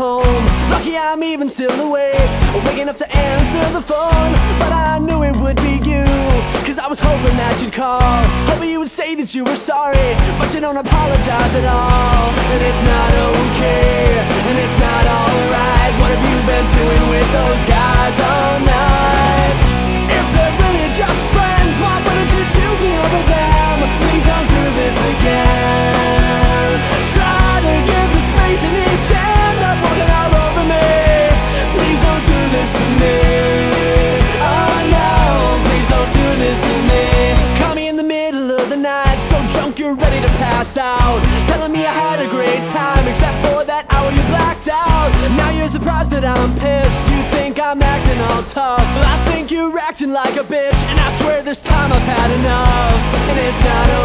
home. Lucky I'm even still awake Waking up to answer the phone. But I knew it would be you Cause I was hoping that you'd call. Hoping you would say that you were sorry But you don't apologize at all. And it's not okay And it's not alright. What have you been doing with those guys drunk you're ready to pass out. Telling me I had a great time Except for that hour you blacked out. Now you're surprised that I'm pissed. You think I'm acting all tough. I think you're acting like a bitch And I swear this time I've had enough. And it's not okay